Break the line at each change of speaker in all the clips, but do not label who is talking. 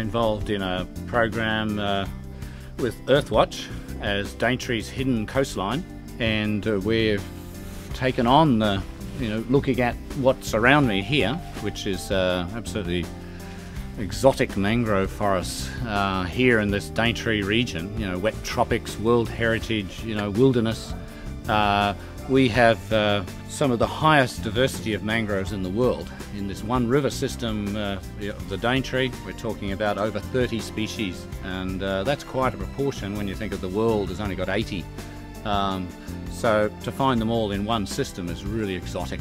involved in a program uh, with Earthwatch as Daintree's hidden coastline, and uh, we've taken on the, you know, looking at what's around me here, which is uh, absolutely exotic mangrove forests uh, here in this Daintree region, you know, wet tropics, world heritage, you know, wilderness. We have uh, some of the highest diversity of mangroves in the world. In this one river system, uh, the Daintree, we're talking about over 30 species, and uh, that's quite a proportion when you think of the world has only got 80. Um, so to find them all in one system is really exotic.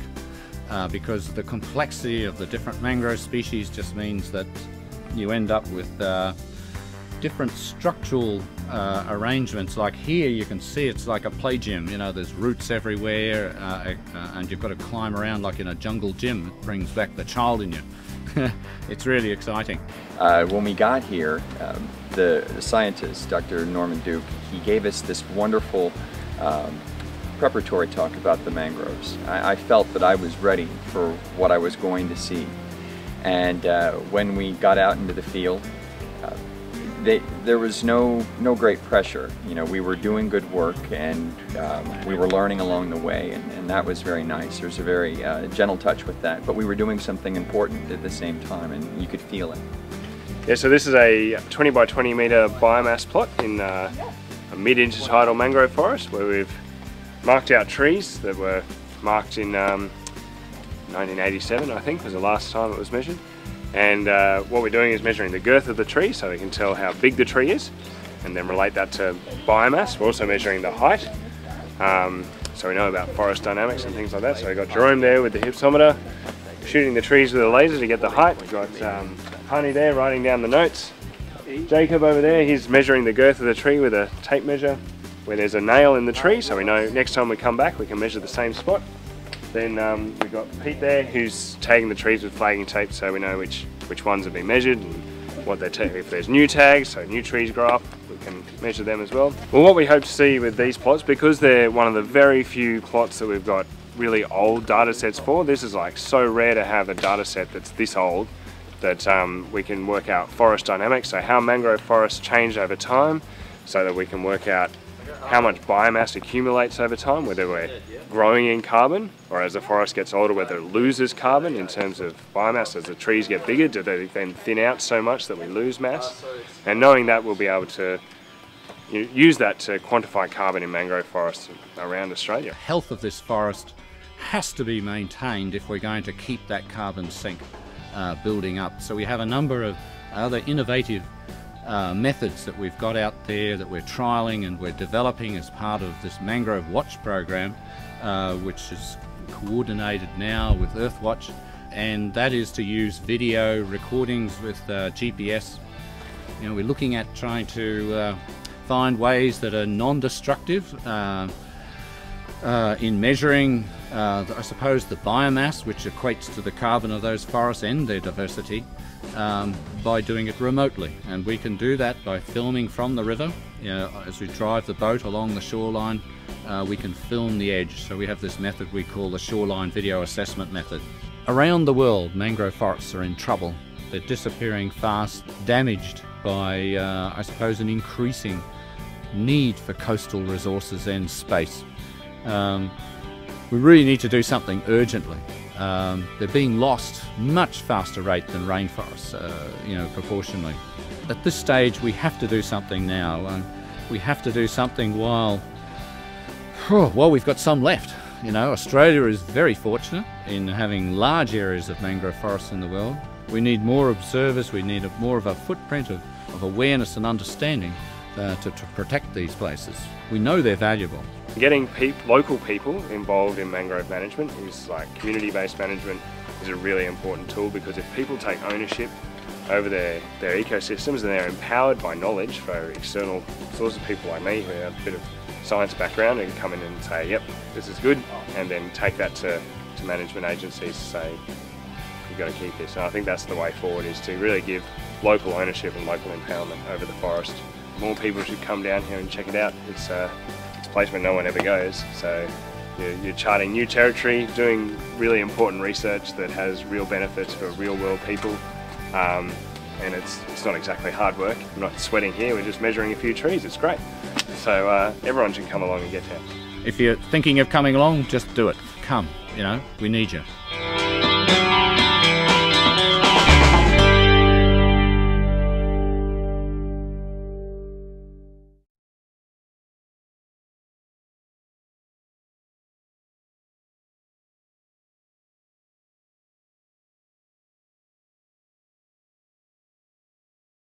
Uh, because the complexity of the different mangrove species just means that you end up with uh, different structural uh, arrangements. Like here, you can see it's like a play gym. You know, there's roots everywhere, uh, uh, and you've got to climb around like in a jungle gym. It brings back the child in you. it's really exciting.
Uh, when we got here, um, the, scientist, Dr. Norman Duke, he gave us this wonderful um, preparatory talk about the mangroves. I, I, felt that I was ready for what I was going to see. And uh, when we got out into the field, they, there was no no great pressure. You know, we were doing good work and um, we were learning along the way, and, and, that was very nice. There was a very uh, gentle touch with that, but we were doing something important at the same time, and you could feel it.
Yeah, so this is a 20 by 20 meter biomass plot in uh, a mid-intertidal mangrove forest where we've marked out trees that were marked in um, 1987, I think, was the last time it was measured. And uh, what we're doing is measuring the girth of the tree so we can tell how big the tree is and then relate that to biomass. We're also measuring the height. Um, so we know about forest dynamics and things like that. So we've got Jerome there with the hypsometer, shooting the trees with a laser to get the height. We've got um, Honey there writing down the notes. Jacob over there, he's measuring the girth of the tree with a tape measure where there's a nail in the tree so we know next time we come back we can measure the same spot. Then um, we've got Pete there who's tagging the trees with flagging tape so we know which, which ones have been measured and what they're if there's new tags, so new trees grow up, we can measure them as well. Well what we hope to see with these plots, because they're one of the very few plots that we've got really old data sets for, this is like so rare to have a data set that's this old that um, we can work out forest dynamics, so how mangrove forests change over time, so that we can work out how much biomass accumulates over time, whether we're growing in carbon or as the forest gets older, whether it loses carbon in terms of biomass. As the trees get bigger, do they then thin out so much that we lose mass? And knowing that, we'll be able to use that to quantify carbon in mangrove forests around Australia.
The Health of this forest has to be maintained if we're going to keep that carbon sink uh, building up. So we have a number of other innovative uh, methods that we've got out there that we're trialling and we're developing as part of this Mangrove Watch program, uh, which is coordinated now with Earthwatch, and that is to use video recordings with uh, GPS. You know, we're looking at trying to uh, find ways that are non-destructive uh, uh, in measuring, I suppose, the biomass, which equates to the carbon of those forests and their diversity um, by doing it remotely. And we can do that by filming from the river. You know, as we drive the boat along the shoreline, uh, we can film the edge. So we have this method we call the shoreline video assessment method. Around the world, mangrove forests are in trouble. They're disappearing fast, damaged by, uh, I suppose, an increasing need for coastal resources and space. Um, we really need to do something urgently. Um, they're being lost much faster rate than rainforests, uh, you know, proportionally. At this stage, we have to do something now. We have to do something while, well, we've got some left. You know, Australia is very fortunate in having large areas of mangrove forests in the world. We need more observers, we need a, more of a footprint of, of awareness and understanding uh, to, to protect these places. We know they're valuable.
Getting local people involved in mangrove management is like community-based management is a really important tool because if people take ownership over their, their ecosystems and they're empowered by knowledge for external sources, people like me who have a bit of science background and come in and say, yep, this is good, and then take that to, to management agencies to say, you've got to keep this. And I think that's the way forward is to really give local ownership and local empowerment over the forest more people should come down here and check it out. It's, uh, place where no one ever goes. So you're, you're, charting new territory, doing really important research that has real benefits for real world people. Um, and it's, it's not exactly hard work. I'm not sweating here, we're just measuring a few trees, it's great. So uh, everyone should come along and get down.
If you're thinking of coming along, just do it. Come, you know, we need you.